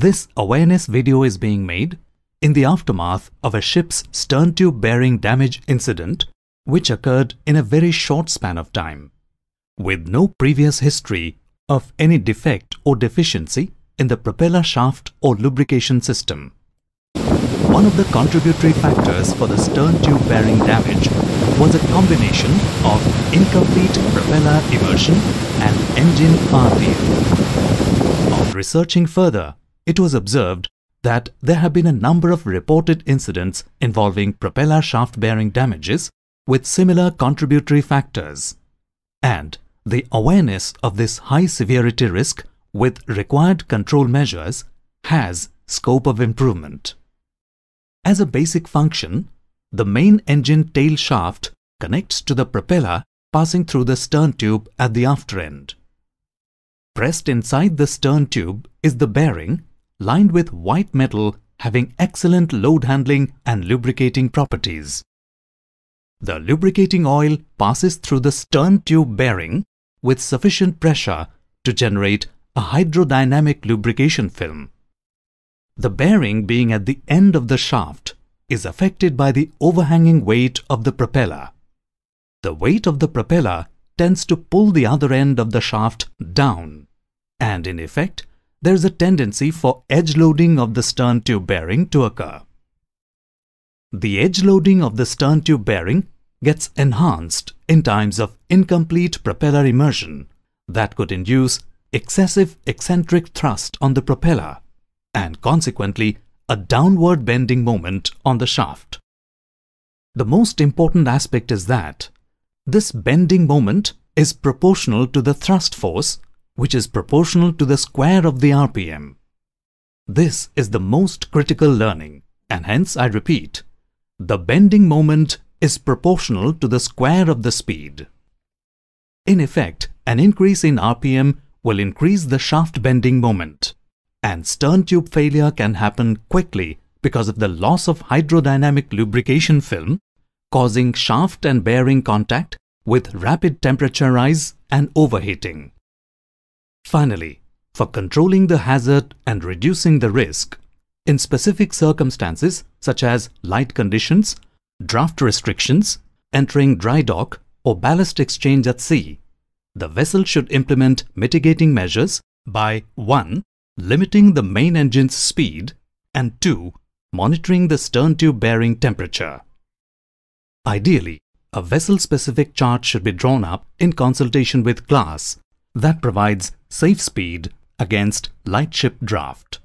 This awareness video is being made in the aftermath of a ship's stern tube bearing damage incident which occurred in a very short span of time, with no previous history of any defect or deficiency in the propeller shaft or lubrication system. One of the contributory factors for the stern tube bearing damage was a combination of incomplete propeller immersion and engine RPM. On researching further, it was observed that there have been a number of reported incidents involving propeller shaft bearing damages with similar contributory factors. And the awareness of this high severity risk with required control measures has scope of improvement. As a basic function, the main engine tail shaft connects to the propeller passing through the stern tube at the after end. Pressed inside the stern tube is the bearing lined with white metal having excellent load handling and lubricating properties. The lubricating oil passes through the stern tube bearing with sufficient pressure to generate a hydrodynamic lubrication film. The bearing being at the end of the shaft is affected by the overhanging weight of the propeller. The weight of the propeller tends to pull the other end of the shaft down and in effect there is a tendency for edge loading of the stern tube bearing to occur. The edge loading of the stern tube bearing gets enhanced in times of incomplete propeller immersion that could induce excessive eccentric thrust on the propeller and consequently a downward bending moment on the shaft. The most important aspect is that this bending moment is proportional to the thrust force which is proportional to the square of the RPM. This is the most critical learning and hence I repeat, the bending moment is proportional to the square of the speed. In effect, an increase in RPM will increase the shaft bending moment and stern tube failure can happen quickly because of the loss of hydrodynamic lubrication film causing shaft and bearing contact with rapid temperature rise and overheating. Finally, for controlling the hazard and reducing the risk, in specific circumstances such as light conditions, draft restrictions, entering dry dock or ballast exchange at sea, the vessel should implement mitigating measures by 1. Limiting the main engine's speed and 2. Monitoring the stern tube bearing temperature. Ideally, a vessel-specific chart should be drawn up in consultation with class that provides safe speed against light ship draft.